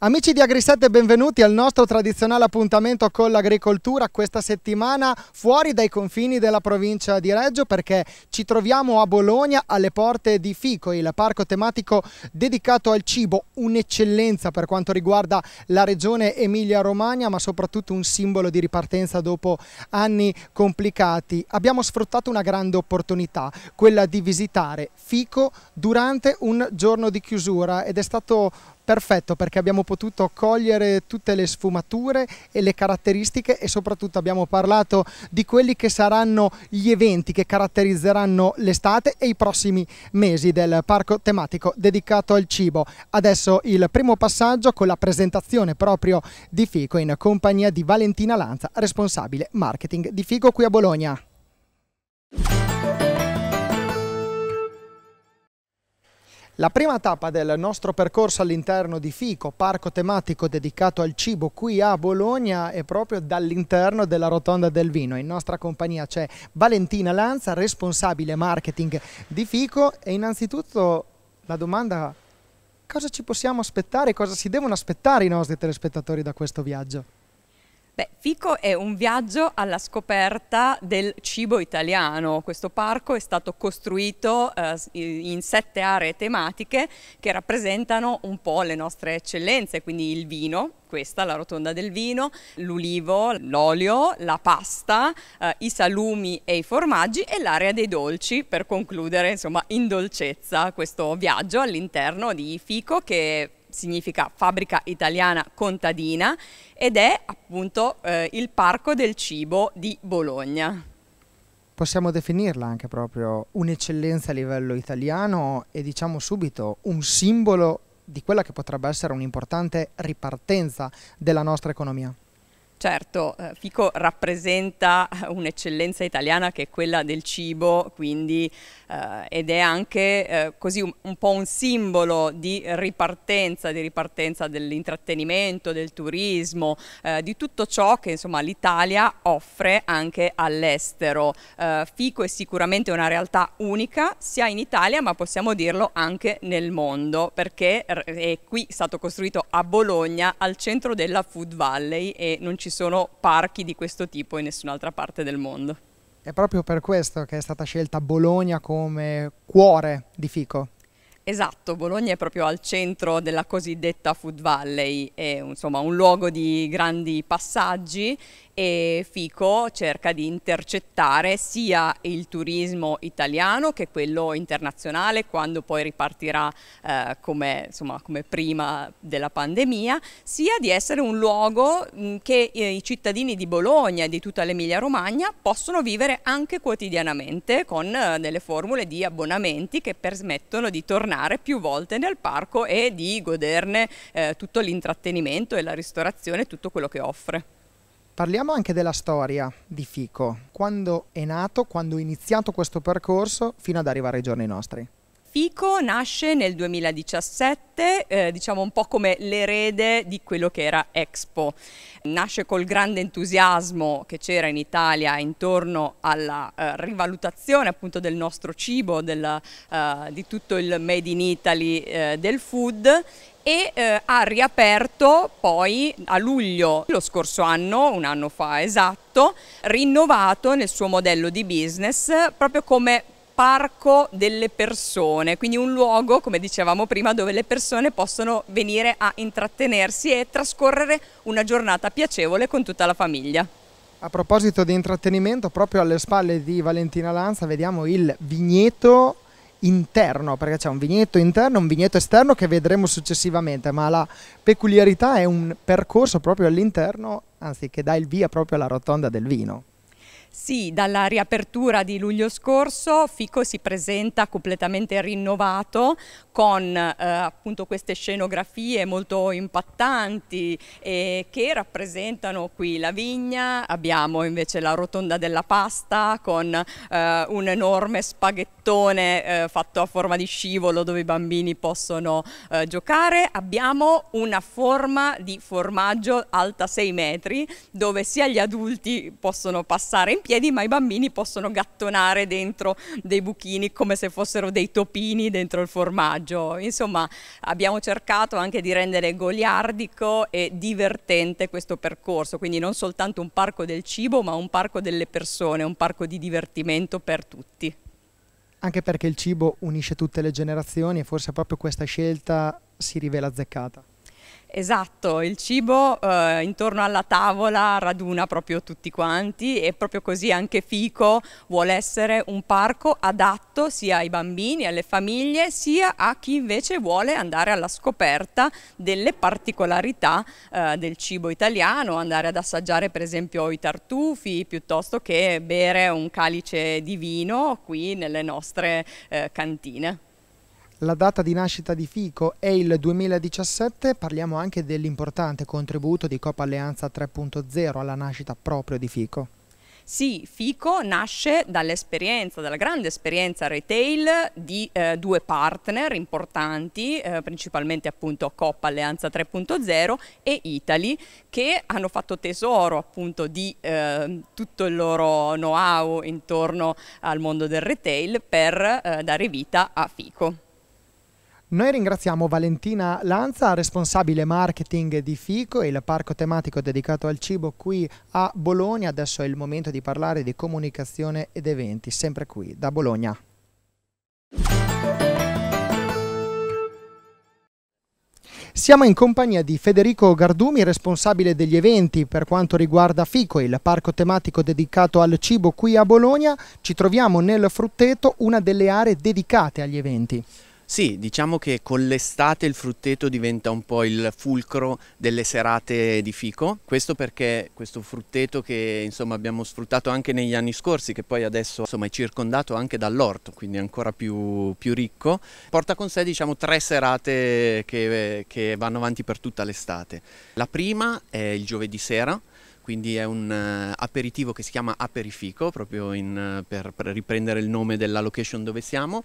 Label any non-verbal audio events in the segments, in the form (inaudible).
Amici di Agri7 benvenuti al nostro tradizionale appuntamento con l'agricoltura questa settimana fuori dai confini della provincia di Reggio perché ci troviamo a Bologna alle porte di Fico, il parco tematico dedicato al cibo, un'eccellenza per quanto riguarda la regione Emilia-Romagna ma soprattutto un simbolo di ripartenza dopo anni complicati. Abbiamo sfruttato una grande opportunità, quella di visitare Fico durante un giorno di chiusura ed è stato perfetto perché abbiamo potuto cogliere tutte le sfumature e le caratteristiche e soprattutto abbiamo parlato di quelli che saranno gli eventi che caratterizzeranno l'estate e i prossimi mesi del parco tematico dedicato al cibo. Adesso il primo passaggio con la presentazione proprio di Fico in compagnia di Valentina Lanza, responsabile marketing di Fico qui a Bologna. La prima tappa del nostro percorso all'interno di Fico, parco tematico dedicato al cibo qui a Bologna, è proprio dall'interno della Rotonda del Vino. In nostra compagnia c'è Valentina Lanza, responsabile marketing di Fico e innanzitutto la domanda cosa ci possiamo aspettare, cosa si devono aspettare i nostri telespettatori da questo viaggio? Beh, Fico è un viaggio alla scoperta del cibo italiano. Questo parco è stato costruito eh, in sette aree tematiche che rappresentano un po' le nostre eccellenze, quindi il vino, questa, la rotonda del vino, l'ulivo, l'olio, la pasta, eh, i salumi e i formaggi e l'area dei dolci per concludere insomma in dolcezza questo viaggio all'interno di Fico che significa fabbrica italiana contadina ed è appunto eh, il parco del cibo di Bologna. Possiamo definirla anche proprio un'eccellenza a livello italiano e diciamo subito un simbolo di quella che potrebbe essere un'importante ripartenza della nostra economia. Certo, eh, Fico rappresenta un'eccellenza italiana che è quella del cibo, quindi, eh, ed è anche eh, così un, un, po' un simbolo di ripartenza, di ripartenza dell'intrattenimento, del turismo, eh, di tutto ciò che l'Italia offre anche all'estero. Eh, Fico è sicuramente una realtà unica sia in Italia ma possiamo dirlo anche nel mondo perché è qui stato costruito a Bologna al centro della Food Valley e non ci ci sono parchi di questo tipo in nessun'altra parte del mondo. È proprio per questo che è stata scelta Bologna come cuore di Fico. Esatto, Bologna è proprio al centro della cosiddetta Food Valley, è insomma un luogo di grandi passaggi e Fico cerca di intercettare sia il turismo italiano che quello internazionale quando poi ripartirà eh, come, insomma, come, prima della pandemia, sia di essere un luogo mh, che i cittadini di Bologna e di tutta l'Emilia Romagna possono vivere anche quotidianamente con eh, delle formule di abbonamenti che permettono di tornare più volte nel parco e di goderne eh, tutto l'intrattenimento e la ristorazione, tutto quello che offre. Parliamo anche della storia di Fico, quando è nato, quando è iniziato questo percorso fino ad arrivare ai giorni nostri. Fico nasce nel 2017, eh, diciamo un po' come l'erede di quello che era Expo. Nasce col grande entusiasmo che c'era in Italia intorno alla eh, rivalutazione appunto del nostro cibo, della, eh, di tutto il made in Italy eh, del food e eh, ha riaperto poi a luglio lo scorso anno, un anno fa esatto, rinnovato nel suo modello di business proprio come parco delle persone, quindi un luogo, come dicevamo prima, dove le persone possono venire a intrattenersi e trascorrere una giornata piacevole con tutta la famiglia. A proposito di intrattenimento, proprio alle spalle di Valentina Lanza vediamo il vigneto interno, perché c'è un vigneto interno e un vigneto esterno che vedremo successivamente, ma la peculiarità è un percorso proprio all'interno, anzi che dà il via proprio alla rotonda del vino. Sì, dalla riapertura di luglio scorso Fico si presenta completamente rinnovato con eh, appunto queste scenografie molto impattanti eh, che rappresentano qui la vigna, abbiamo invece la rotonda della pasta con eh, un enorme spaghettone eh, fatto a forma di scivolo dove i bambini possono eh, giocare, abbiamo una forma di formaggio alta 6 metri dove sia gli adulti possono passare in piedi, ma i bambini possono gattonare dentro dei buchini come se fossero dei topini dentro il formaggio. Insomma, abbiamo cercato anche di rendere goliardico e divertente questo percorso, quindi non soltanto un parco del cibo, ma un parco delle persone, un parco di divertimento per tutti. Anche perché il cibo unisce tutte le generazioni e forse proprio questa scelta si rivela azzeccata. Esatto, il cibo eh, intorno alla tavola raduna proprio tutti quanti e proprio così anche Fico vuole essere un parco adatto sia ai bambini, alle famiglie, sia a chi invece vuole andare alla scoperta delle particolarità eh, del cibo italiano, andare ad assaggiare per esempio i tartufi piuttosto che bere un calice di vino qui nelle nostre eh, cantine. La data di nascita di Fico è il 2017, parliamo anche dell'importante contributo di Coppa Alleanza 3.0 alla nascita proprio di Fico. Sì, Fico nasce dall'esperienza, dalla grande esperienza retail di eh, due partner importanti, eh, principalmente appunto Coppa Alleanza 3.0 e Italy, che hanno fatto tesoro appunto di eh, tutto il loro know-how intorno al mondo del retail per eh, dare vita a Fico. Noi ringraziamo Valentina Lanza, responsabile marketing di Fico, il parco tematico dedicato al cibo qui a Bologna. Adesso è il momento di parlare di comunicazione ed eventi, sempre qui da Bologna. Siamo in compagnia di Federico Gardumi, responsabile degli eventi per quanto riguarda Fico, il parco tematico dedicato al cibo qui a Bologna. Ci troviamo nel Frutteto, una delle aree dedicate agli eventi. Sì, diciamo che con l'estate il frutteto diventa un po' il fulcro delle serate di fico, questo perché questo frutteto che insomma abbiamo sfruttato anche negli anni scorsi, che poi adesso insomma, è circondato anche dall'orto, quindi ancora più, più ricco, porta con sé diciamo tre serate che, che vanno avanti per tutta l'estate. La prima è il giovedì sera, quindi è un uh, aperitivo che si chiama Aperifico, proprio in, per, per riprendere il nome della location dove siamo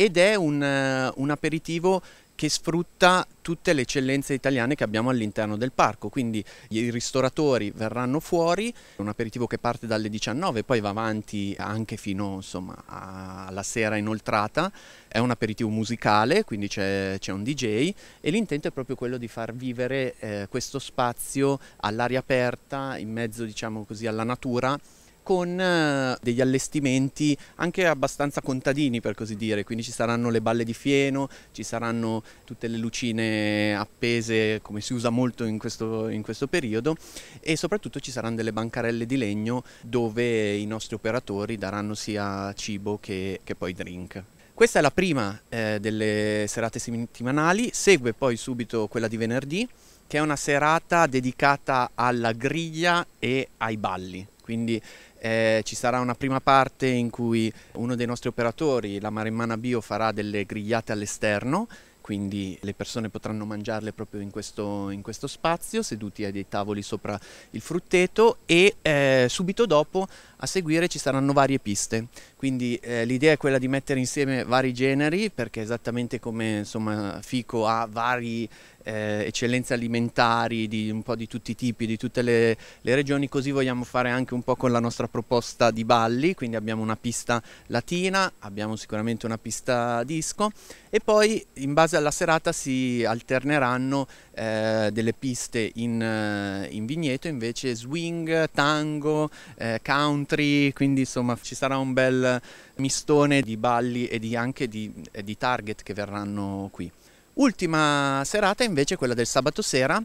ed è un, eh, un aperitivo che sfrutta tutte le eccellenze italiane che abbiamo all'interno del parco, quindi i ristoratori verranno fuori, un aperitivo che parte dalle 19 poi va avanti anche fino insomma, alla sera inoltrata, è un aperitivo musicale, quindi c'è, un DJ e l'intento è proprio quello di far vivere eh, questo spazio all'aria aperta, in mezzo diciamo così alla natura, con eh, degli allestimenti anche abbastanza contadini per così dire, quindi ci saranno le balle di fieno, ci saranno tutte le lucine appese come si usa molto in questo, in questo periodo e soprattutto ci saranno delle bancarelle di legno dove i nostri operatori daranno sia cibo che, che poi drink. Questa è la prima eh, delle serate settimanali, segue poi subito quella di venerdì che è una serata dedicata alla griglia e ai balli, quindi eh, ci sarà una prima parte in cui uno dei nostri operatori, la Marimmana Bio, farà delle grigliate all'esterno quindi le persone potranno mangiarle proprio in questo, in questo spazio, seduti a dei tavoli sopra il frutteto e eh, subito dopo a seguire ci saranno varie piste, quindi eh, l'idea è quella di mettere insieme vari generi perché esattamente come insomma, Fico ha vari eh, eccellenze alimentari di un po' di tutti i tipi, di tutte le, le, regioni, così vogliamo fare anche un po' con la nostra proposta di balli, quindi abbiamo una pista latina, abbiamo sicuramente una pista disco. E poi in base alla serata si alterneranno eh, delle piste in, eh, in, vigneto invece swing, tango, eh, country, quindi insomma ci sarà un bel mistone di balli e di, anche di, di target che verranno qui. Ultima serata invece quella del sabato sera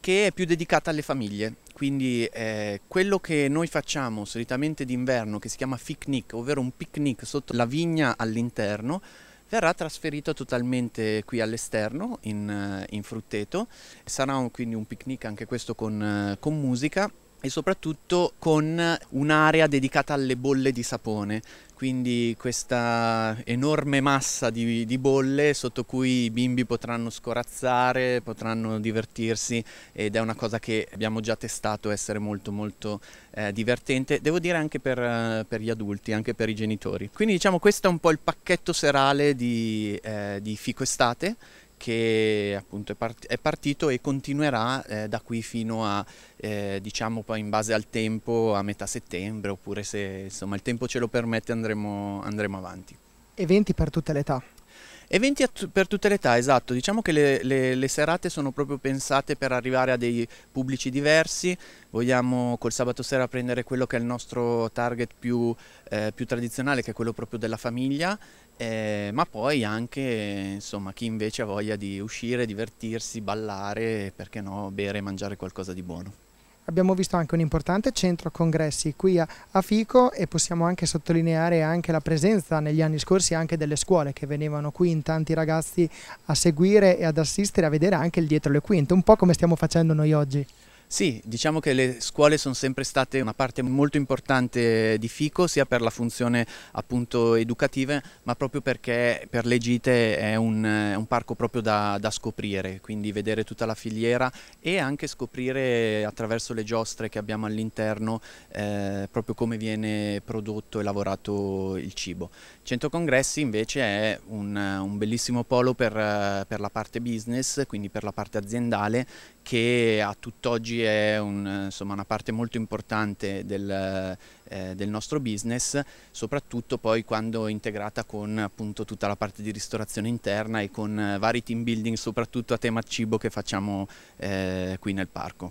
che è più dedicata alle famiglie, quindi eh, quello che noi facciamo solitamente d'inverno che si chiama picnic, ovvero un picnic sotto la vigna all'interno, verrà trasferito totalmente qui all'esterno in, eh, in frutteto, sarà un, quindi un picnic anche questo con, eh, con musica e soprattutto con un'area dedicata alle bolle di sapone, quindi questa enorme massa di, di, bolle sotto cui i bimbi potranno scorazzare, potranno divertirsi ed è una cosa che abbiamo già testato essere molto molto eh, divertente, devo dire anche per, per, gli adulti, anche per i genitori. Quindi diciamo questo è un po' il pacchetto serale di, eh, di Fico Estate che appunto è, part- è partito e continuerà eh, da qui fino a eh, diciamo poi in base al tempo a metà settembre oppure se insomma il tempo ce lo permette andremo, andremo avanti. Eventi per tutte le età. Eventi per tutte le età, esatto, diciamo che le, le, le, serate sono proprio pensate per arrivare a dei pubblici diversi, vogliamo col sabato sera prendere quello che è il nostro target più, eh, più tradizionale, che è quello proprio della famiglia, eh, ma poi anche insomma, chi invece ha voglia di uscire, divertirsi, ballare, perché no, bere e mangiare qualcosa di buono abbiamo visto anche un importante centro congressi qui a, Fico e possiamo anche sottolineare anche la presenza negli anni scorsi anche delle scuole che venivano qui in tanti ragazzi a seguire e ad assistere a vedere anche il dietro le quinte, un po' come stiamo facendo noi oggi. Sì, diciamo che le scuole sono sempre state una parte molto importante di FICO, sia per la funzione appunto educativa, ma proprio perché per le gite è un, un parco proprio da, da, scoprire, quindi vedere tutta la filiera e anche scoprire attraverso le giostre che abbiamo all'interno eh, proprio come viene prodotto e lavorato il cibo. Centro Congressi invece è un, un bellissimo polo per, per la parte business, quindi per la parte aziendale, che a tutt'oggi è un, insomma, una parte molto importante del, eh, del, nostro business, soprattutto poi quando integrata con appunto tutta la parte di ristorazione interna e con eh, vari team building, soprattutto a tema cibo che facciamo eh, qui nel parco.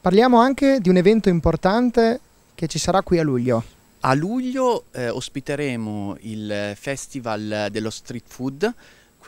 Parliamo anche di un evento importante che ci sarà qui a luglio. A luglio eh, ospiteremo il Festival dello Street Food,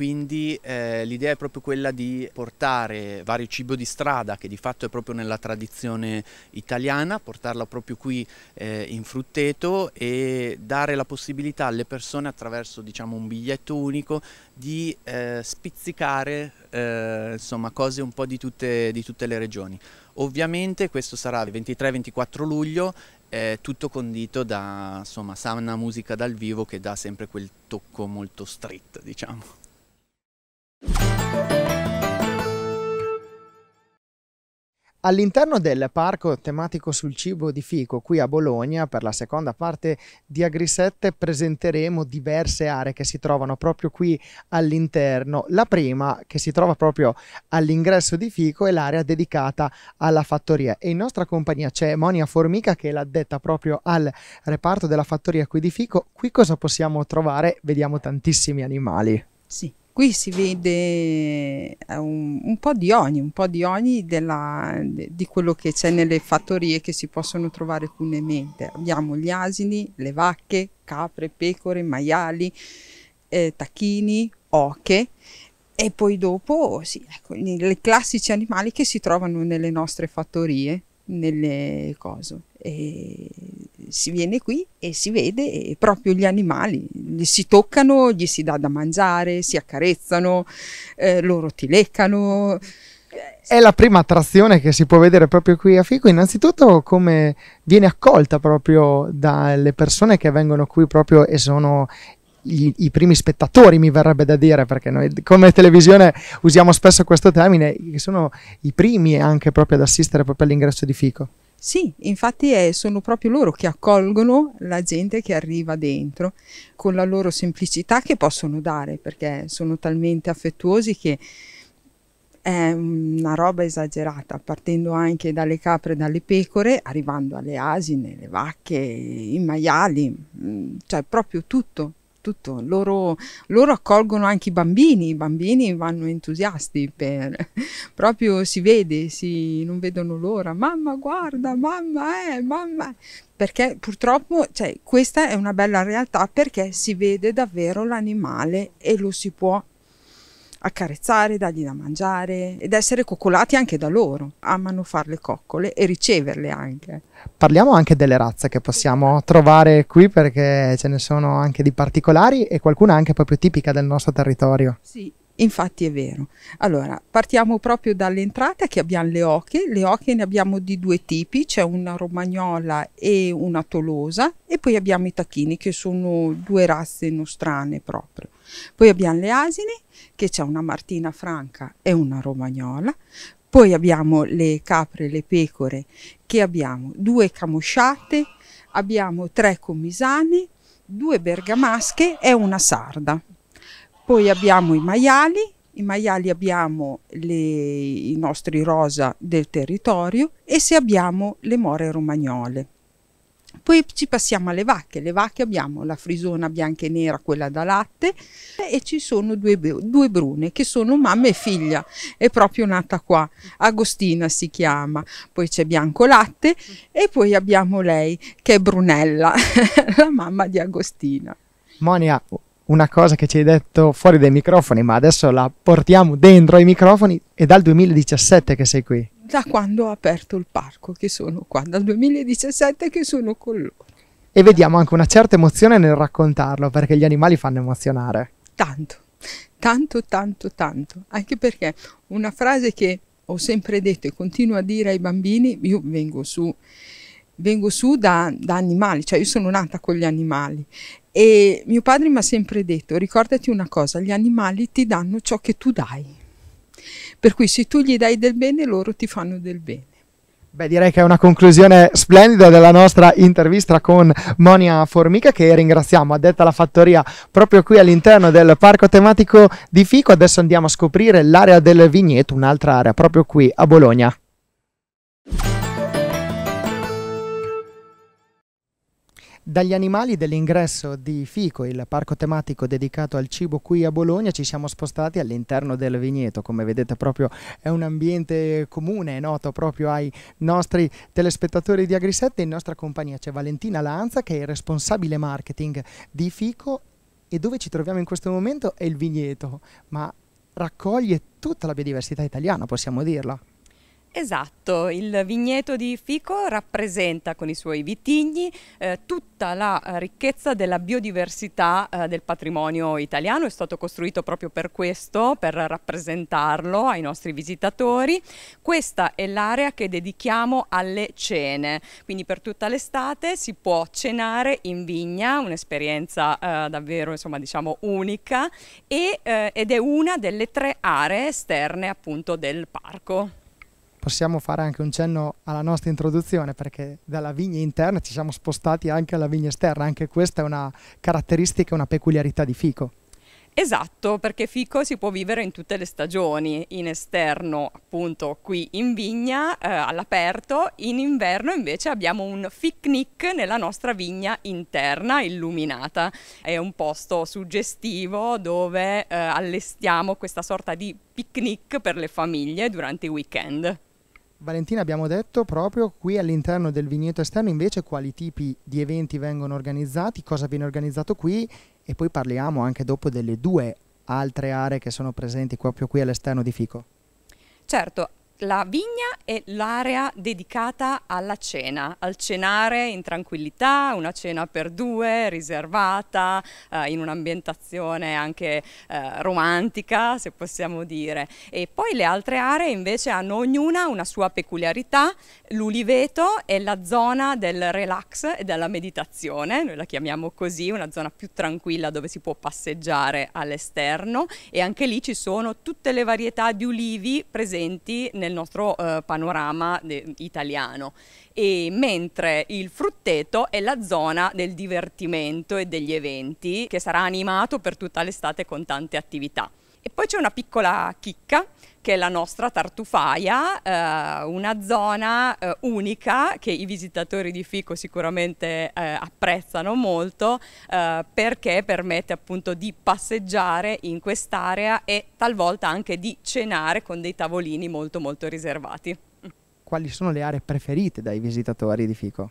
quindi eh, l'idea è proprio quella di portare vario cibo di strada che di fatto è proprio nella tradizione italiana, portarla proprio qui eh, in frutteto e dare la possibilità alle persone attraverso diciamo, un biglietto unico di eh, spizzicare eh, insomma, cose un po' di tutte, di tutte le regioni. Ovviamente questo sarà il 23-24 luglio è tutto condito da insomma, sana musica dal vivo che dà sempre quel tocco molto street, diciamo. All'interno del parco tematico sul cibo di Fico, qui a Bologna, per la seconda parte di Agri7 presenteremo diverse aree che si trovano proprio qui all'interno. La prima, che si trova proprio all'ingresso di Fico, è l'area dedicata alla fattoria. E in nostra compagnia c'è Monia Formica, che è l'addetta proprio al reparto della fattoria qui di Fico. Qui cosa possiamo trovare? Vediamo tantissimi animali. Sì, Qui si vede eh, un, un, po' di ogni, un po' di ogni della, di quello che c'è nelle fattorie che si possono trovare comunemente. Abbiamo gli asini, le vacche, capre, pecore, maiali, eh, tacchini, oche e poi dopo sì, ecco, i classici animali che si trovano nelle nostre fattorie, nelle cose. E si viene qui e si vede proprio gli animali, li si toccano, gli si dà da mangiare, si accarezzano, eh, loro ti leccano. È la prima attrazione che si può vedere proprio qui a Fico. Innanzitutto come viene accolta proprio dalle persone che vengono qui proprio e sono i, i, primi spettatori, mi verrebbe da dire, perché noi come televisione usiamo spesso questo termine, che sono i primi anche proprio ad assistere proprio all'ingresso di Fico. Sì, infatti è, sono proprio loro che accolgono la gente che arriva dentro con la loro semplicità che possono dare, perché sono talmente affettuosi che è una roba esagerata, partendo anche dalle capre e dalle pecore, arrivando alle asine, le vacche, i maiali, mm, cioè proprio tutto, tutto. Loro, loro, accolgono anche i bambini, i bambini vanno entusiasti per (laughs) proprio si vede, si, non vedono l'ora, mamma guarda, mamma eh, mamma. Perché purtroppo cioè, questa è una bella realtà perché si vede davvero l'animale e lo si può accarezzare, dargli da mangiare ed essere coccolati anche da loro. Amano fare le coccole e riceverle anche. Parliamo anche delle razze che possiamo trovare qui perché ce ne sono anche di particolari e qualcuna anche proprio tipica del nostro territorio. Sì, Infatti è vero. Allora, partiamo proprio dall'entrata che abbiamo le oche. Le oche ne abbiamo di due tipi, c'è una romagnola e una tolosa e poi abbiamo i tacchini che sono due razze nostrane proprio. Poi abbiamo le asini che c'è una martina franca e una romagnola. Poi abbiamo le capre e le pecore che abbiamo due camosciate, abbiamo tre comisani, due bergamasche e una sarda. Poi abbiamo i maiali, i maiali abbiamo le, i nostri rosa del territorio e se abbiamo le more romagnole. Poi ci passiamo alle vacche. Le vacche abbiamo la frisona bianca e nera, quella da latte, e ci sono due, due, brune che sono mamma e figlia. È proprio nata qua. Agostina si chiama. Poi c'è Bianco Latte e poi abbiamo lei che è Brunella, (laughs) la mamma di Agostina. Monia, una cosa che ci hai detto fuori dai microfoni, ma adesso la portiamo dentro ai microfoni. È dal 2017 che sei qui da quando ho aperto il parco, che sono qua, dal 2017 che sono con loro. E vediamo anche una certa emozione nel raccontarlo, perché gli animali fanno emozionare. Tanto, tanto, tanto, tanto. Anche perché una frase che ho sempre detto e continuo a dire ai bambini, io vengo su, vengo su da, da animali, cioè io sono nata con gli animali e mio padre mi ha sempre detto, ricordati una cosa, gli animali ti danno ciò che tu dai. Per cui se tu gli dai del bene, loro ti fanno del bene. Beh, direi che è una conclusione splendida della nostra intervista con Monia Formica, che ringraziamo, addetta alla fattoria proprio qui all'interno del parco tematico di Fico. Adesso andiamo a scoprire l'area del vigneto, un'altra area proprio qui a Bologna. Dagli animali dell'ingresso di Fico, il parco tematico dedicato al cibo qui a Bologna, ci siamo spostati all'interno del vigneto. Come vedete proprio è un ambiente comune, noto proprio ai nostri telespettatori di AgriSet. In nostra compagnia c'è Valentina Lanza che è il responsabile marketing di Fico e dove ci troviamo in questo momento è il vigneto, ma raccoglie tutta la biodiversità italiana, possiamo dirla. Esatto, il vigneto di Fico rappresenta con i suoi vitigni eh, tutta la eh, ricchezza della biodiversità eh, del patrimonio italiano, è stato costruito proprio per questo, per rappresentarlo ai nostri visitatori. Questa è l'area che dedichiamo alle cene, quindi per tutta l'estate si può cenare in vigna, un'esperienza eh, davvero insomma diciamo unica e, eh, ed è una delle tre aree esterne appunto del parco possiamo fare anche un cenno alla nostra introduzione perché dalla vigna interna ci siamo spostati anche alla vigna esterna, anche questa è una caratteristica, una peculiarità di Fico. Esatto, perché fico si può vivere in tutte le stagioni, in esterno appunto qui in vigna eh, all'aperto, in inverno invece abbiamo un picnic nella nostra vigna interna illuminata. È un posto suggestivo dove eh, allestiamo questa sorta di picnic per le famiglie durante i weekend. Valentina abbiamo detto proprio qui all'interno del vigneto esterno invece quali tipi di eventi vengono organizzati, cosa viene organizzato qui e poi parliamo anche dopo delle due altre aree che sono presenti proprio qui all'esterno di Fico. Certo, la vigna è l'area dedicata alla cena, al cenare in tranquillità, una cena per due, riservata, eh, in un'ambientazione anche eh, romantica, se possiamo dire. E poi le altre aree invece hanno ognuna una sua peculiarità. L'uliveto è la zona del relax e della meditazione, noi la chiamiamo così, una zona più tranquilla dove si può passeggiare all'esterno e anche lì ci sono tutte le varietà di ulivi presenti nel nel nostro eh, panorama de- italiano. E mentre il frutteto è la zona del divertimento e degli eventi che sarà animato per tutta l'estate con tante attività. E poi c'è una piccola chicca che è la nostra tartufaia, eh, una zona eh, unica che i visitatori di Fico sicuramente eh, apprezzano molto eh, perché permette appunto di passeggiare in quest'area e talvolta anche di cenare con dei tavolini molto molto riservati. Quali sono le aree preferite dai visitatori di Fico?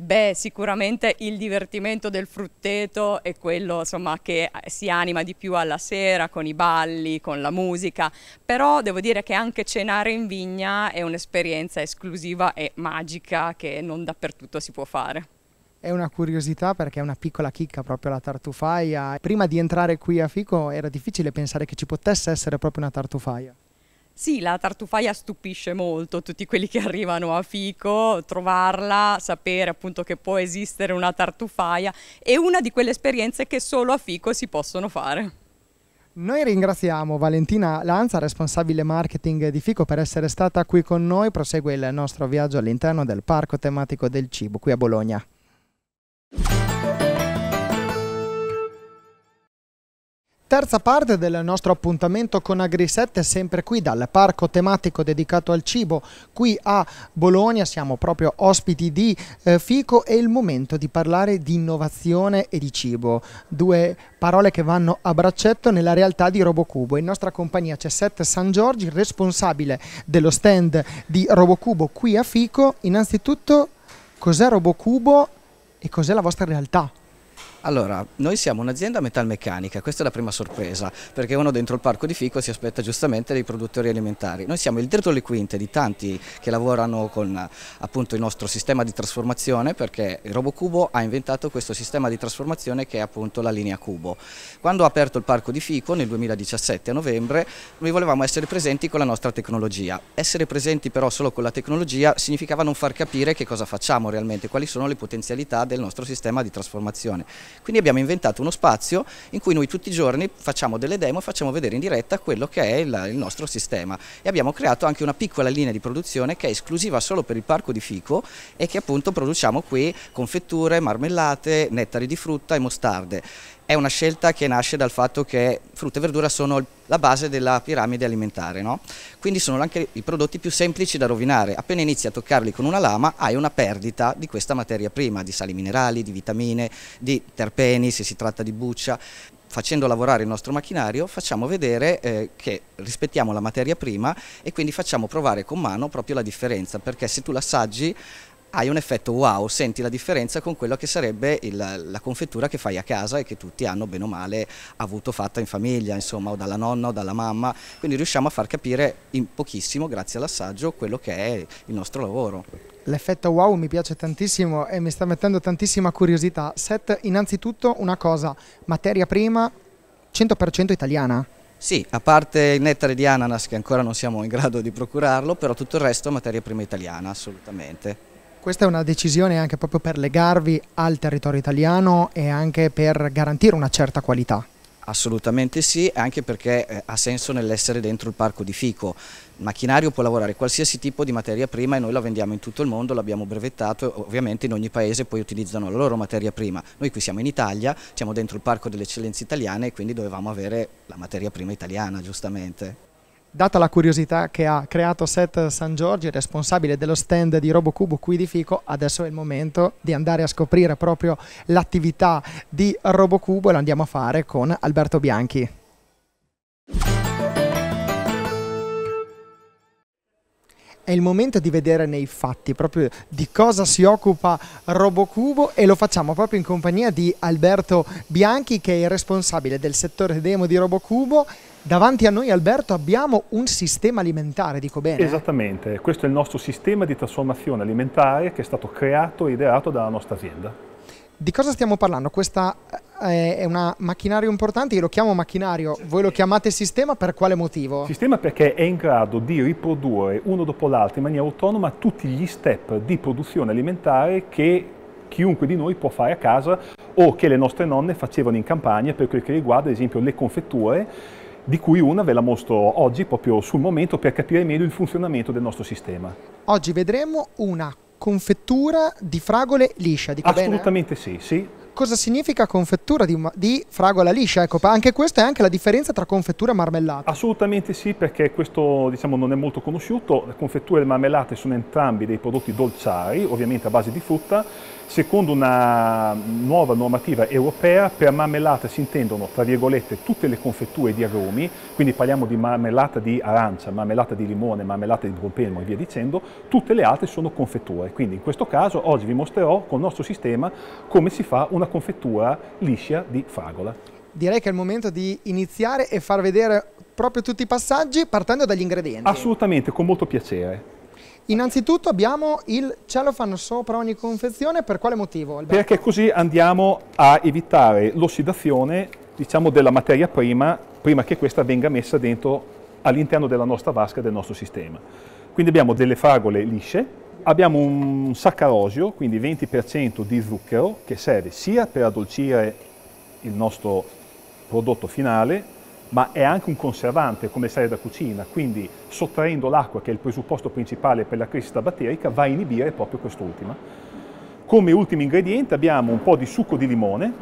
Beh, sicuramente il divertimento del frutteto è quello insomma, che si anima di più alla sera con i balli, con la musica, però devo dire che anche cenare in vigna è un'esperienza esclusiva e magica che non dappertutto si può fare. È una curiosità perché è una piccola chicca proprio la tartufaia. Prima di entrare qui a Fico era difficile pensare che ci potesse essere proprio una tartufaia. Sì, la tartufaia stupisce molto tutti quelli che arrivano a Fico, trovarla, sapere appunto che può esistere una tartufaia è una di quelle esperienze che solo a Fico si possono fare. Noi ringraziamo Valentina Lanza, responsabile marketing di Fico, per essere stata qui con noi. Prosegue il nostro viaggio all'interno del parco tematico del cibo qui a Bologna. Terza parte del nostro appuntamento con Agri7 sempre qui dal parco tematico dedicato al cibo qui a Bologna, siamo proprio ospiti di eh, Fico è il momento di parlare di innovazione e di cibo, due parole che vanno a braccetto nella realtà di Robocubo. In nostra compagnia c'è Seth San Giorgi, responsabile dello stand di Robocubo qui a Fico. Innanzitutto cos'è Robocubo e cos'è la vostra realtà? Allora, noi siamo un'azienda metalmeccanica, questa è la prima sorpresa, perché uno dentro il parco di Fico si aspetta giustamente dei produttori alimentari. Noi siamo il dietro le quinte di tanti che lavorano con appunto il nostro sistema di trasformazione, perché il RoboCubo ha inventato questo sistema di trasformazione che è appunto la linea Cubo. Quando ha aperto il parco di Fico nel 2017 a novembre, noi volevamo essere presenti con la nostra tecnologia. Essere presenti però solo con la tecnologia significava non far capire che cosa facciamo realmente, quali sono le potenzialità del nostro sistema di trasformazione. Quindi abbiamo inventato uno spazio in cui noi tutti i giorni facciamo delle demo e facciamo vedere in diretta quello che è il, il nostro sistema. E abbiamo creato anche una piccola linea di produzione che è esclusiva solo per il parco di Fico e che appunto produciamo qui confetture, marmellate, nettari di frutta e mostarde è una scelta che nasce dal fatto che frutta e verdura sono la base della piramide alimentare, no? quindi sono anche i prodotti più semplici da rovinare. Appena inizi a toccarli con una lama hai una perdita di questa materia prima, di sali minerali, di vitamine, di terpeni se si tratta di buccia facendo lavorare il nostro macchinario facciamo vedere eh, che rispettiamo la materia prima e quindi facciamo provare con mano proprio la differenza perché se tu l'assaggi hai un effetto wow, senti la differenza con quello che sarebbe il, la confettura che fai a casa e che tutti hanno bene o male avuto fatta in famiglia, insomma, o dalla nonna o dalla mamma, quindi riusciamo a far capire in pochissimo, grazie all'assaggio, quello che è il nostro lavoro. L'effetto wow mi piace tantissimo e mi sta mettendo tantissima curiosità. Set, innanzitutto una cosa, materia prima 100% italiana? Sì, a parte il nettare di ananas che ancora non siamo in grado di procurarlo, però tutto il resto è materia prima italiana, assolutamente. Questa è una decisione anche proprio per legarvi al territorio italiano e anche per garantire una certa qualità. Assolutamente sì, anche perché eh, ha senso nell'essere dentro il parco di Fico. Il macchinario può lavorare qualsiasi tipo di materia prima e noi la vendiamo in tutto il mondo, l'abbiamo brevettato ovviamente in ogni paese poi utilizzano la loro materia prima. Noi qui siamo in Italia, siamo dentro il parco delle eccellenze italiane e quindi dovevamo avere la materia prima italiana, giustamente. Data la curiosità che ha creato Seth San Giorgi, responsabile dello stand di RoboCubo qui di Fico, adesso è il momento di andare a scoprire proprio l'attività di RoboCubo e lo andiamo a fare con Alberto Bianchi. È il momento di vedere nei fatti proprio di cosa si occupa RoboCubo e lo facciamo proprio in compagnia di Alberto Bianchi che è il responsabile del settore demo di RoboCubo Davanti a noi Alberto abbiamo un sistema alimentare, dico bene? Esattamente, questo è il nostro sistema di trasformazione alimentare che è stato creato e ideato dalla nostra azienda. Di cosa stiamo parlando? Questa eh, è un macchinario importante, io lo chiamo macchinario, voi lo chiamate sistema per quale motivo? Sistema perché è in grado di riprodurre uno dopo l'altro in maniera autonoma tutti gli step di produzione alimentare che chiunque di noi può fare a casa o che le nostre nonne facevano in campagna per quel che riguarda ad esempio le confetture di cui una ve la mostro oggi proprio sul momento per capire meglio il funzionamento del nostro sistema. Oggi vedremo una confettura di fragole liscia, dico Assolutamente bene? sì, sì. Cosa significa confettura di, di, fragola liscia? Ecco, anche questa è anche la differenza tra confettura e marmellata. Assolutamente sì, perché questo diciamo, non è molto conosciuto. Le confetture e le marmellate sono entrambi dei prodotti dolciari, ovviamente a base di frutta, Secondo una nuova normativa europea, per marmellata si intendono, tra virgolette, tutte le confetture di aromi, quindi parliamo di marmellata di arancia, marmellata di limone, marmellata di pompelmo e via dicendo, tutte le altre sono confetture. Quindi in questo caso oggi vi mostrerò con il nostro sistema come si fa una confettura liscia di fragola. Direi che è il momento di iniziare e far vedere proprio tutti i passaggi partendo dagli ingredienti. Assolutamente, con molto piacere. Innanzitutto abbiamo il cellophane sopra ogni confezione, per quale motivo? Alberto? Perché così andiamo a evitare l'ossidazione diciamo, della materia prima, prima che questa venga messa dentro all'interno della nostra vasca, del nostro sistema. Quindi abbiamo delle fragole lisce, abbiamo un saccarosio, quindi 20% di zucchero, che serve sia per addolcire il nostro prodotto finale, ma è anche un conservante come sale da cucina, quindi sottraendo l'acqua, che è il presupposto principale per la crescita batterica, va a inibire proprio quest'ultima. Come ultimo ingrediente abbiamo un po' di succo di limone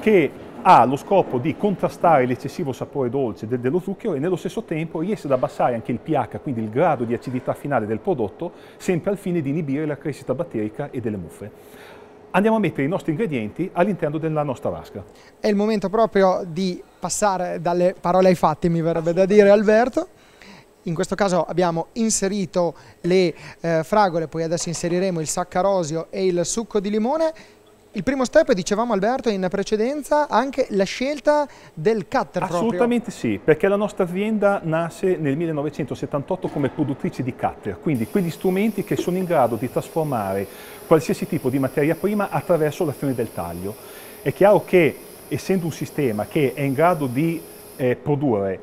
che ha lo scopo di contrastare l'eccessivo sapore dolce de dello zucchero e nello stesso tempo riesce ad abbassare anche il pH, quindi il grado di acidità finale del prodotto, sempre al fine di inibire la crescita batterica e delle muffe. Andiamo a mettere i nostri ingredienti all'interno della nostra vasca. È il momento proprio di passare dalle parole ai fatti, mi verrebbe da dire Alberto. In questo caso abbiamo inserito le eh, fragole, poi adesso inseriremo il saccarosio e il succo di limone. Il primo step, dicevamo Alberto in precedenza, anche la scelta del cutter Assolutamente proprio. sì, perché la nostra azienda nasce nel 1978 come produttrice di cutter, quindi quegli strumenti che sono in grado di trasformare qualsiasi tipo di materia prima attraverso l'azione del taglio. È chiaro che essendo un sistema che è in grado di eh, produrre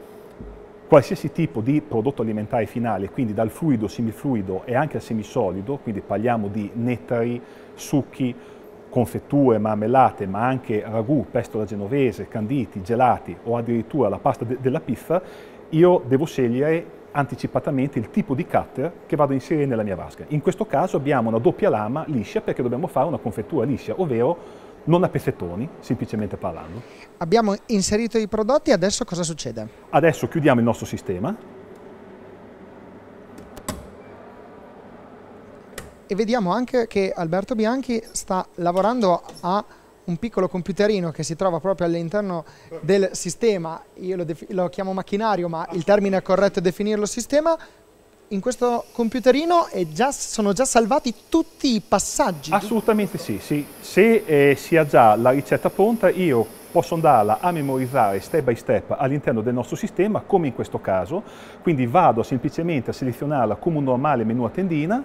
qualsiasi tipo di prodotto alimentare finale, quindi dal fluido, semifluido e anche al semisolido, quindi parliamo di nettari, succhi, confetture, marmellate, ma anche ragù, pesto alla genovese, canditi, gelati o addirittura la pasta de della pizza, io devo scegliere anticipatamente il tipo di cutter che vado a inserire nella mia vasca. In questo caso abbiamo una doppia lama liscia perché dobbiamo fare una confettura liscia, ovvero non a pezzettoni, semplicemente parlando. Abbiamo inserito i prodotti, adesso cosa succede? Adesso chiudiamo il nostro sistema e vediamo anche che Alberto Bianchi sta lavorando a un piccolo computerino che si trova proprio all'interno del sistema, io lo, lo, chiamo macchinario ma il termine corretto è definirlo sistema, in questo computerino già, sono già salvati tutti i passaggi? Assolutamente sì, sì. se eh, si ha già la ricetta pronta io posso andarla a memorizzare step by step all'interno del nostro sistema come in questo caso, quindi vado semplicemente a selezionarla come un normale menu a tendina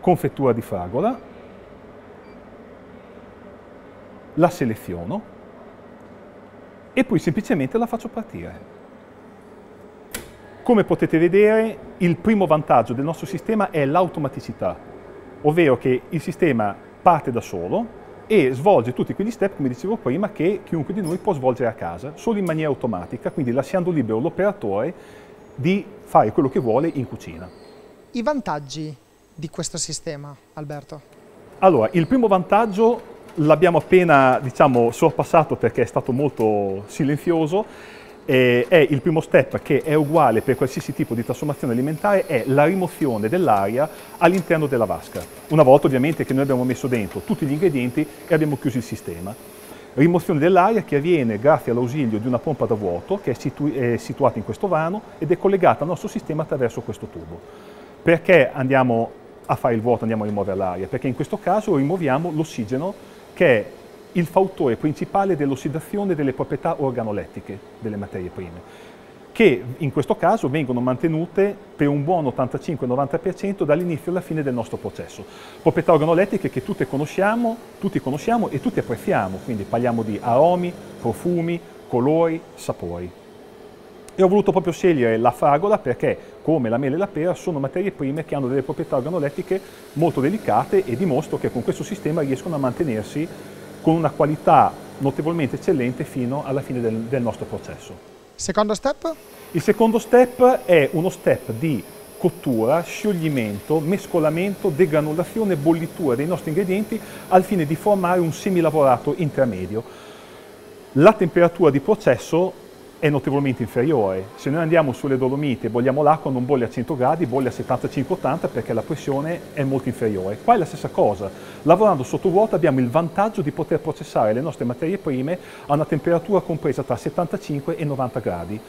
confettura di fragola, la seleziono e poi semplicemente la faccio partire. Come potete vedere, il primo vantaggio del nostro sistema è l'automaticità, ovvero che il sistema parte da solo e svolge tutti quegli step, come dicevo prima, che chiunque di noi può svolgere a casa, solo in maniera automatica, quindi lasciando libero l'operatore di fare quello che vuole in cucina. I vantaggi di questo sistema, Alberto? Allora, il primo vantaggio l'abbiamo appena diciamo, sorpassato perché è stato molto silenzioso, eh, è il primo step che è uguale per qualsiasi tipo di trasformazione alimentare, è la rimozione dell'aria all'interno della vasca. Una volta ovviamente che noi abbiamo messo dentro tutti gli ingredienti e abbiamo chiuso il sistema. Rimozione dell'aria che avviene grazie all'ausilio di una pompa da vuoto che è, situ è situata in questo vano ed è collegata al nostro sistema attraverso questo tubo. Perché andiamo a fare il vuoto andiamo a rimuovere l'aria, perché in questo caso rimuoviamo l'ossigeno che è il fautore principale dell'ossidazione delle proprietà organolettiche delle materie prime, che in questo caso vengono mantenute per un buon 85-90% dall'inizio alla fine del nostro processo. Proprietà organolettiche che tutti conosciamo, tutti conosciamo e tutti apprezziamo, quindi parliamo di aromi, profumi, colori, sapori. E ho voluto proprio scegliere la fragola perché, come la mela e la pera, sono materie prime che hanno delle proprietà organolettiche molto delicate e dimostro che con questo sistema riescono a mantenersi con una qualità notevolmente eccellente fino alla fine del, del nostro processo. Secondo step? Il secondo step è uno step di cottura, scioglimento, mescolamento, degranulazione e bollitura dei nostri ingredienti al fine di formare un semilavorato intermedio. La temperatura di processo è notevolmente inferiore. Se noi andiamo sulle Dolomiti e bolliamo l'acqua non bolle a 100 gradi, bolle a 75-80 perché la pressione è molto inferiore. Qua è la stessa cosa. Lavorando sotto vuoto abbiamo il vantaggio di poter processare le nostre materie prime a una temperatura compresa tra 75 e 90 gradi.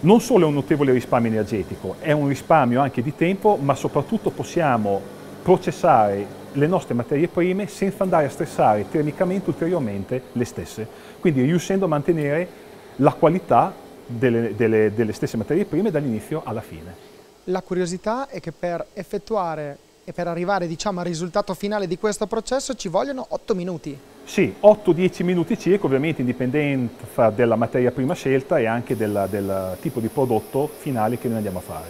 Non solo è un notevole risparmio energetico, è un risparmio anche di tempo, ma soprattutto possiamo processare le nostre materie prime senza andare a stressare termicamente ulteriormente le stesse, quindi riuscendo a mantenere la qualità delle, delle, delle stesse materie prime dall'inizio alla fine. La curiosità è che per effettuare e per arrivare diciamo, al risultato finale di questo processo ci vogliono 8 minuti. Sì, 8-10 minuti circa, ovviamente indipendenza della materia prima scelta e anche del, del tipo di prodotto finale che noi andiamo a fare.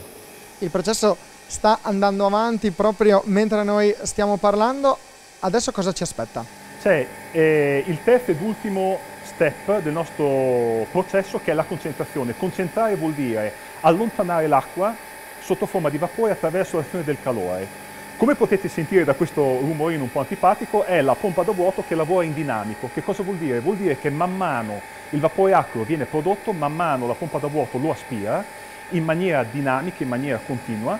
Il processo sta andando avanti proprio mentre noi stiamo parlando, adesso cosa ci aspetta? C'è eh, il terzo ed ultimo step del nostro processo che è la concentrazione. Concentrare vuol dire allontanare l'acqua sotto forma di vapore attraverso l'azione del calore. Come potete sentire da questo rumorino un po' antipatico, è la pompa da vuoto che lavora in dinamico. Che cosa vuol dire? Vuol dire che man mano il vapore acqueo viene prodotto, man mano la pompa da vuoto lo aspira in maniera dinamica, in maniera continua.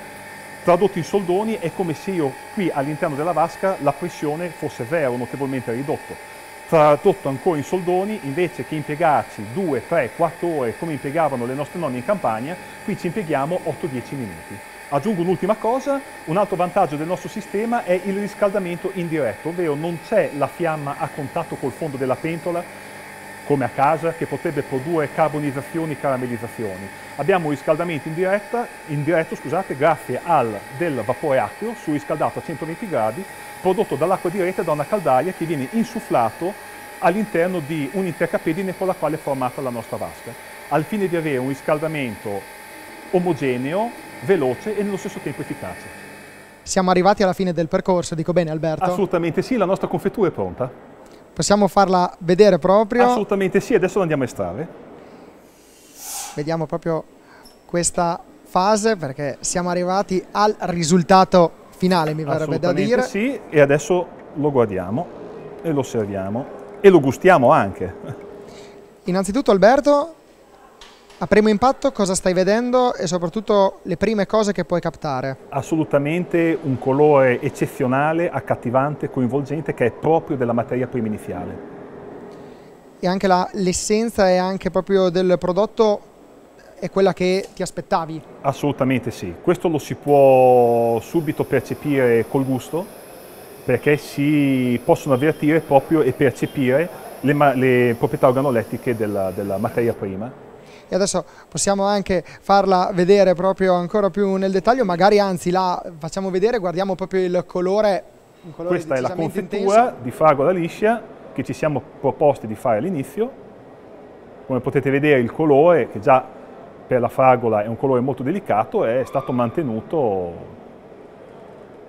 Tradotto in soldoni è come se io qui all'interno della vasca la pressione fosse vera o notevolmente ridotto. Tradotto ancora in soldoni, invece che impiegarci 2, 3, 4 ore come impiegavano le nostre nonne in campagna, qui ci impieghiamo 8-10 minuti. Aggiungo un'ultima cosa, un altro vantaggio del nostro sistema è il riscaldamento indiretto, ovvero non c'è la fiamma a contatto col fondo della pentola come a casa che potrebbe produrre carbonizzazioni e caramellizzazioni. Abbiamo un riscaldamento indiretta, indiretto scusate, grazie al del vapore acqueo surriscaldato a 120 gradi prodotto dall'acqua diretta da una caldaia che viene insufflato all'interno di un'intercapedine con la quale è formata la nostra vasca, al fine di avere un riscaldamento omogeneo, veloce e nello stesso tempo efficace. Siamo arrivati alla fine del percorso, dico bene Alberto? Assolutamente sì, la nostra confettura è pronta. Possiamo farla vedere proprio? Assolutamente sì, adesso andiamo a estrarre. Vediamo proprio questa fase perché siamo arrivati al risultato finale, mi verrebbe da dire. sì, e adesso lo guardiamo e lo osserviamo e lo gustiamo anche. Innanzitutto Alberto, a primo impatto cosa stai vedendo e soprattutto le prime cose che puoi captare? Assolutamente un colore eccezionale, accattivante, coinvolgente che è proprio della materia prima iniziale. E anche l'essenza e anche proprio del prodotto è quella che ti aspettavi? Assolutamente sì, questo lo si può subito percepire col gusto perché si possono avvertire proprio e percepire le, le proprietà organolettiche della, della materia prima e adesso possiamo anche farla vedere proprio ancora più nel dettaglio, magari anzi la facciamo vedere, guardiamo proprio il colore. Colore Questa è la confettura intenso. di fragola liscia che ci siamo proposti di fare all'inizio. Come potete vedere il colore, che già per la fragola è un colore molto delicato, è stato mantenuto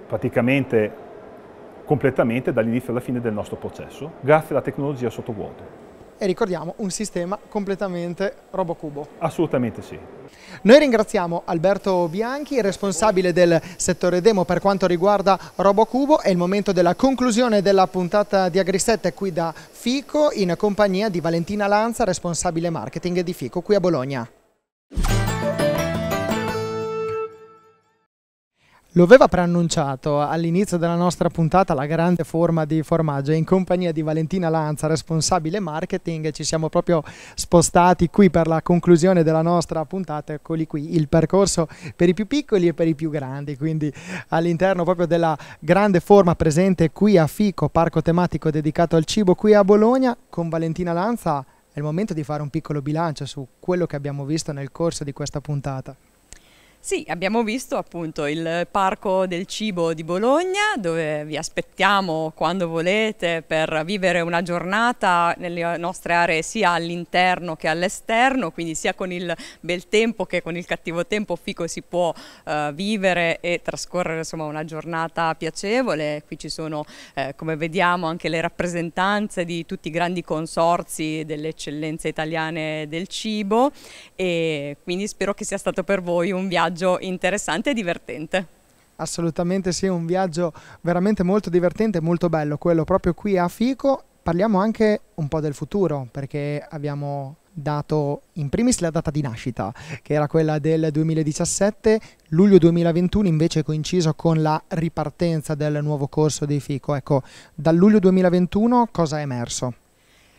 praticamente completamente dall'inizio alla fine del nostro processo, grazie alla tecnologia sottovuoto e ricordiamo un sistema completamente robocubo. Assolutamente sì. Noi ringraziamo Alberto Bianchi, responsabile del settore demo per quanto riguarda RoboCubo. È il momento della conclusione della puntata di AgriSet qui da Fico in compagnia di Valentina Lanza, responsabile marketing di Fico qui a Bologna. Lo aveva preannunciato all'inizio della nostra puntata la grande forma di formaggio. In compagnia di Valentina Lanza, responsabile marketing, ci siamo proprio spostati qui per la conclusione della nostra puntata, eccoli qui, il percorso per i più piccoli e per i più grandi, quindi all'interno proprio della grande forma presente qui a Fico, parco tematico dedicato al cibo qui a Bologna, con Valentina Lanza è il momento di fare un piccolo bilancio su quello che abbiamo visto nel corso di questa puntata. Sì, abbiamo visto appunto il Parco del Cibo di Bologna dove vi aspettiamo quando volete per vivere una giornata nelle nostre aree sia all'interno che all'esterno, quindi sia con il bel tempo che con il cattivo tempo Fico si può uh, vivere e trascorrere insomma una giornata piacevole. Qui ci sono eh, come vediamo anche le rappresentanze di tutti i grandi consorzi delle eccellenze italiane del cibo e quindi spero che sia stato per voi un viaggio viaggio interessante e divertente. Assolutamente sì, un viaggio veramente molto divertente e molto bello, quello proprio qui a Fico. Parliamo anche un po' del futuro, perché abbiamo dato in primis la data di nascita, che era quella del 2017, luglio 2021 invece coinciso con la ripartenza del nuovo corso di Fico. Ecco, dal luglio 2021 cosa è emerso?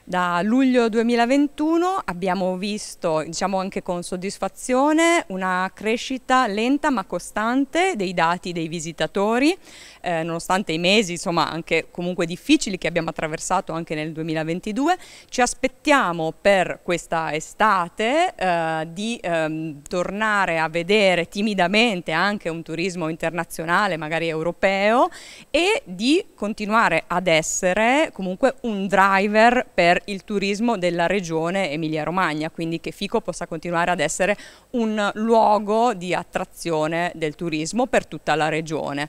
Da luglio 2021 abbiamo visto, diciamo anche con soddisfazione, una crescita lenta ma costante dei dati dei visitatori, eh, nonostante i mesi, insomma, anche comunque difficili che abbiamo attraversato anche nel 2022. Ci aspettiamo per questa estate eh, di ehm, tornare a vedere timidamente anche un turismo internazionale, magari europeo, e di continuare ad essere comunque un driver per il turismo della regione Emilia-Romagna, quindi che Fico possa continuare ad essere un luogo di attrazione del turismo per tutta la regione.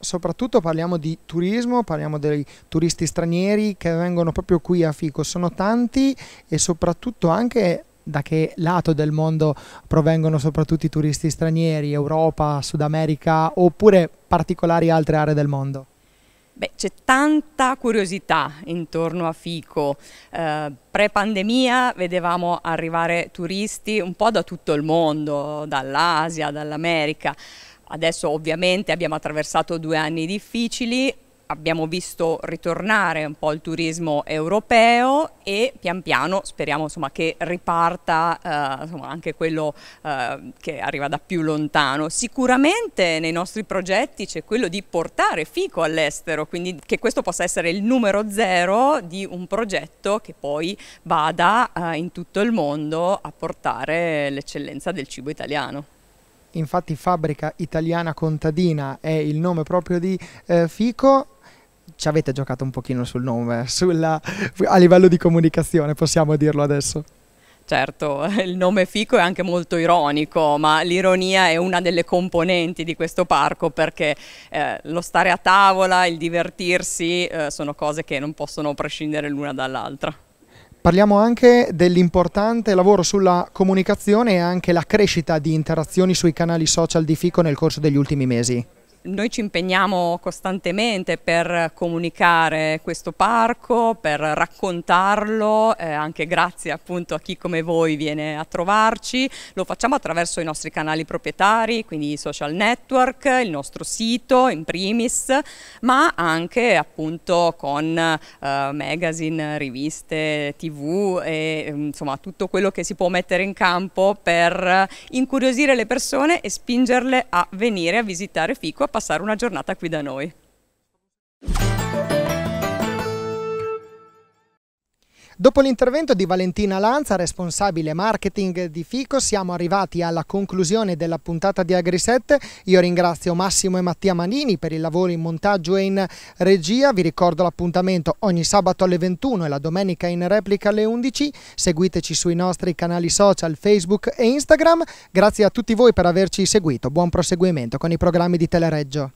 Soprattutto parliamo di turismo, parliamo dei turisti stranieri che vengono proprio qui a Fico, sono tanti e soprattutto anche da che lato del mondo provengono soprattutto i turisti stranieri, Europa, Sud America oppure particolari altre aree del mondo? Beh, c'è tanta curiosità intorno a Fico. Eh, Pre-pandemia vedevamo arrivare turisti un po' da tutto il mondo, dall'Asia, dall'America. Adesso ovviamente abbiamo attraversato due anni difficili, abbiamo visto ritornare un po' il turismo europeo e pian piano speriamo insomma, che riparta eh, insomma, anche quello eh, che arriva da più lontano. Sicuramente nei nostri progetti c'è quello di portare Fico all'estero, quindi che questo possa essere il numero zero di un progetto che poi vada eh, in tutto il mondo a portare l'eccellenza del cibo italiano infatti Fabbrica Italiana Contadina è il nome proprio di eh, Fico ci avete giocato un pochino sul nome, (laughs) sulla, a livello di comunicazione, possiamo dirlo adesso. Certo, (laughs) il nome Fico è anche molto ironico, ma l'ironia è una delle componenti di questo parco perché eh, lo stare a tavola, il divertirsi eh, sono cose che non possono prescindere l'una dall'altra. Parliamo anche dell'importante lavoro sulla comunicazione e anche la crescita di interazioni sui canali social di Fico nel corso degli ultimi mesi. Noi ci impegniamo costantemente per comunicare questo parco, per raccontarlo, eh, anche grazie appunto a chi come voi viene a trovarci. Lo facciamo attraverso i nostri canali proprietari, quindi i social network, il nostro sito in primis, ma anche appunto con eh, magazine, riviste, tv e insomma tutto quello che si può mettere in campo per incuriosire le persone e spingerle a venire a visitare Fico passare una giornata qui da noi. Dopo l'intervento di Valentina Lanza, responsabile marketing di Fico, siamo arrivati alla conclusione della puntata di Agri7. Io ringrazio Massimo e Mattia Manini per il lavoro in montaggio e in regia. Vi ricordo l'appuntamento ogni sabato alle 21 e la domenica in replica alle 11. Seguiteci sui nostri canali social Facebook e Instagram. Grazie a tutti voi per averci seguito. Buon proseguimento con i programmi di Telereggio.